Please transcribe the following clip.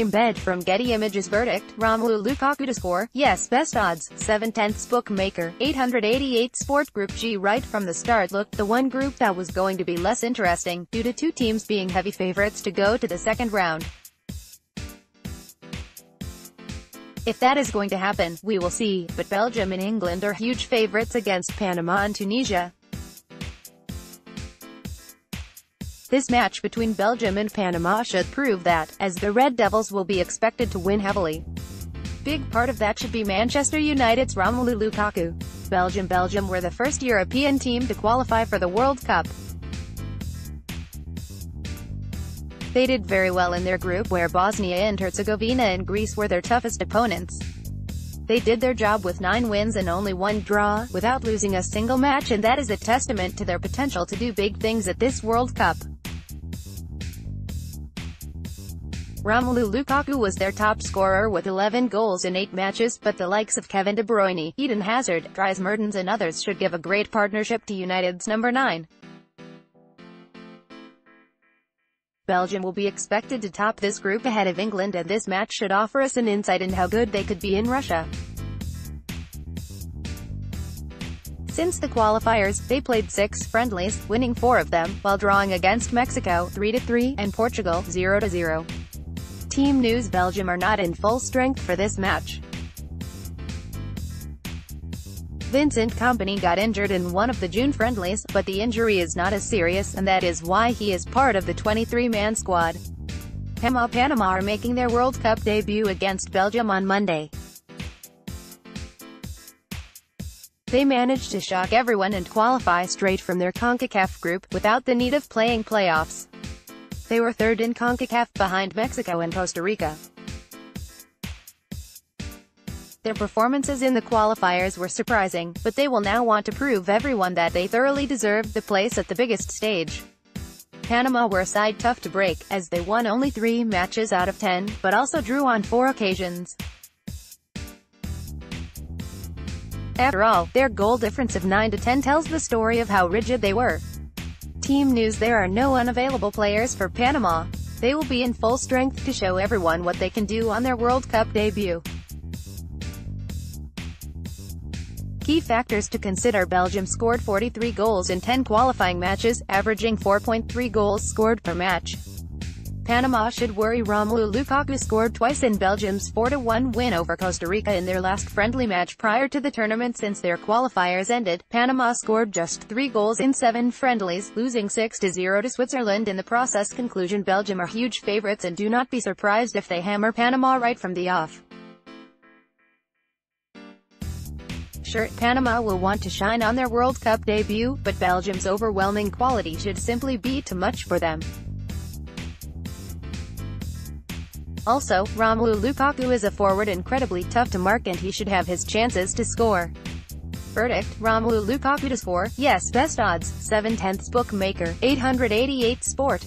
Embed from Getty Images verdict, Romelu Lukaku to score, yes best odds, 7 tenths bookmaker, 888 Sport Group G right from the start looked the one group that was going to be less interesting, due to two teams being heavy favorites to go to the second round. If that is going to happen, we will see, but Belgium and England are huge favorites against Panama and Tunisia. This match between Belgium and Panama should prove that, as the Red Devils will be expected to win heavily. Big part of that should be Manchester United's Romelu Lukaku. Belgium Belgium were the first European team to qualify for the World Cup. They did very well in their group where Bosnia and Herzegovina and Greece were their toughest opponents. They did their job with 9 wins and only one draw, without losing a single match and that is a testament to their potential to do big things at this World Cup. Romelu Lukaku was their top scorer with 11 goals in 8 matches, but the likes of Kevin De Bruyne, Eden Hazard, Dries Mertens and others should give a great partnership to United's number 9. Belgium will be expected to top this group ahead of England and this match should offer us an insight in how good they could be in Russia. Since the qualifiers, they played six friendlies, winning four of them, while drawing against Mexico 3-3 and Portugal 0-0. Team News Belgium are not in full strength for this match. Vincent Kompany got injured in one of the June friendlies, but the injury is not as serious, and that is why he is part of the 23-man squad. Panama Panama are making their World Cup debut against Belgium on Monday. They managed to shock everyone and qualify straight from their CONCACAF group, without the need of playing playoffs. They were third in CONCACAF behind Mexico and Costa Rica. Their performances in the qualifiers were surprising, but they will now want to prove everyone that they thoroughly deserved the place at the biggest stage. Panama were a side tough to break, as they won only three matches out of ten, but also drew on four occasions. After all, their goal difference of 9 to 10 tells the story of how rigid they were. Team news There are no unavailable players for Panama. They will be in full strength to show everyone what they can do on their World Cup debut. Key factors to consider Belgium scored 43 goals in 10 qualifying matches, averaging 4.3 goals scored per match. Panama should worry Romelu Lukaku scored twice in Belgium's 4-1 win over Costa Rica in their last friendly match prior to the tournament since their qualifiers ended. Panama scored just 3 goals in 7 friendlies, losing 6-0 to Switzerland in the process. Conclusion Belgium are huge favorites and do not be surprised if they hammer Panama right from the off. Sure, Panama will want to shine on their World Cup debut, but Belgium's overwhelming quality should simply be too much for them. Also, Romelu Lukaku is a forward incredibly tough to mark and he should have his chances to score. Verdict, Romelu Lukaku to score, yes best odds, 7 tenths bookmaker, 888 sport.